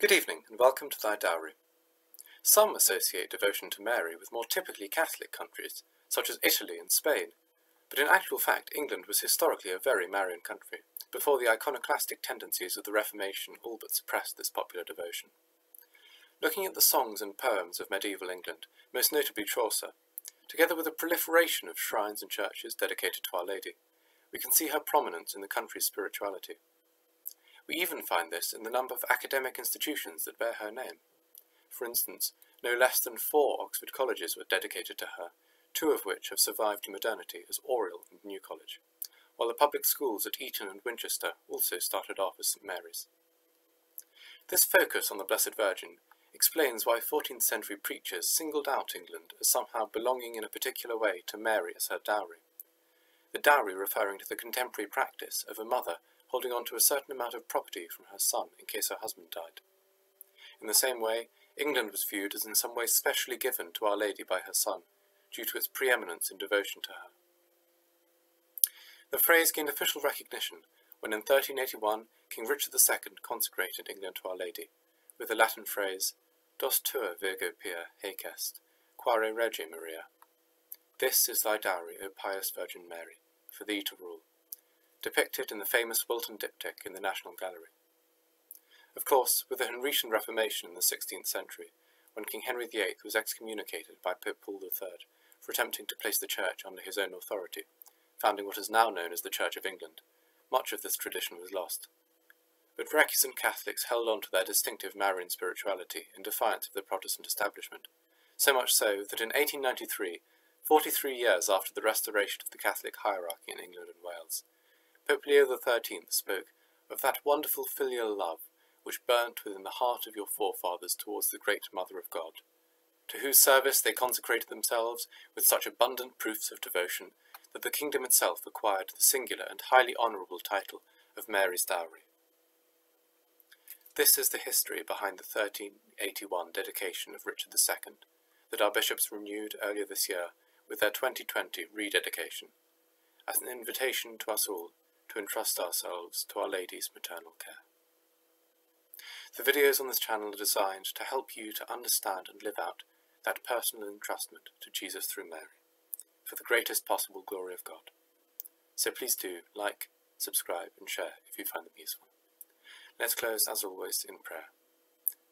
Good evening, and welcome to Thy Dowry. Some associate devotion to Mary with more typically Catholic countries, such as Italy and Spain, but in actual fact England was historically a very Marian country, before the iconoclastic tendencies of the Reformation all but suppressed this popular devotion. Looking at the songs and poems of medieval England, most notably Chaucer, together with a proliferation of shrines and churches dedicated to Our Lady, we can see her prominence in the country's spirituality. We even find this in the number of academic institutions that bear her name. For instance, no less than four Oxford colleges were dedicated to her, two of which have survived modernity as Oriel and New College, while the public schools at Eton and Winchester also started off as St Mary's. This focus on the Blessed Virgin explains why 14th century preachers singled out England as somehow belonging in a particular way to Mary as her dowry. The dowry referring to the contemporary practice of a mother holding on to a certain amount of property from her son in case her husband died. In the same way, England was viewed as in some way specially given to Our Lady by her son, due to its preeminence in devotion to her. The phrase gained official recognition when in 1381 King Richard II consecrated England to Our Lady, with the Latin phrase, Dos tua Virgo Pia haec est, quare Rege Maria. This is thy dowry, O pious Virgin Mary, for thee to rule depicted in the famous Wilton diptych in the National Gallery. Of course, with the Henrician Reformation in the 16th century, when King Henry VIII was excommunicated by Pope Paul III for attempting to place the Church under his own authority, founding what is now known as the Church of England, much of this tradition was lost. But recusant Catholics held on to their distinctive Marian spirituality in defiance of the Protestant establishment, so much so that in 1893, 43 years after the restoration of the Catholic hierarchy in England and Wales, Pope Leo XIII spoke of that wonderful filial love which burnt within the heart of your forefathers towards the great Mother of God, to whose service they consecrated themselves with such abundant proofs of devotion that the kingdom itself acquired the singular and highly honourable title of Mary's Dowry. This is the history behind the 1381 dedication of Richard II, that our bishops renewed earlier this year with their 2020 rededication, as an invitation to us all to entrust ourselves to Our Lady's maternal care. The videos on this channel are designed to help you to understand and live out that personal entrustment to Jesus through Mary, for the greatest possible glory of God. So please do like, subscribe and share if you find them useful. Let's close, as always, in prayer,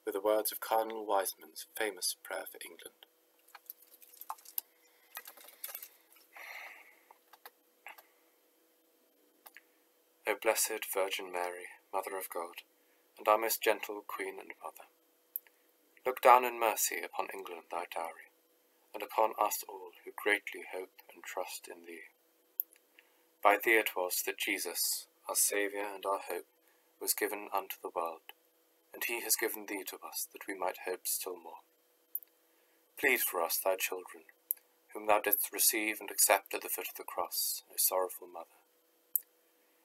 with the words of Cardinal Wiseman's famous prayer for England. O blessed Virgin Mary, Mother of God, and our most gentle Queen and Mother, look down in mercy upon England thy dowry, and upon us all who greatly hope and trust in thee. By thee it was that Jesus, our Saviour and our hope, was given unto the world, and he has given thee to us that we might hope still more. Plead for us, thy children, whom thou didst receive and accept at the foot of the cross, O sorrowful Mother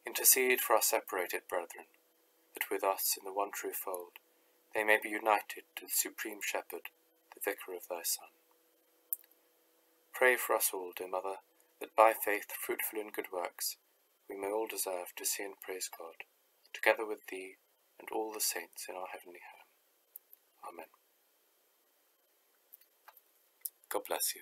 Intercede for our separated brethren, that with us in the one true fold they may be united to the Supreme Shepherd, the Vicar of thy Son. Pray for us all, dear Mother, that by faith fruitful in good works we may all deserve to see and praise God, together with thee and all the saints in our heavenly home. Amen. God bless you.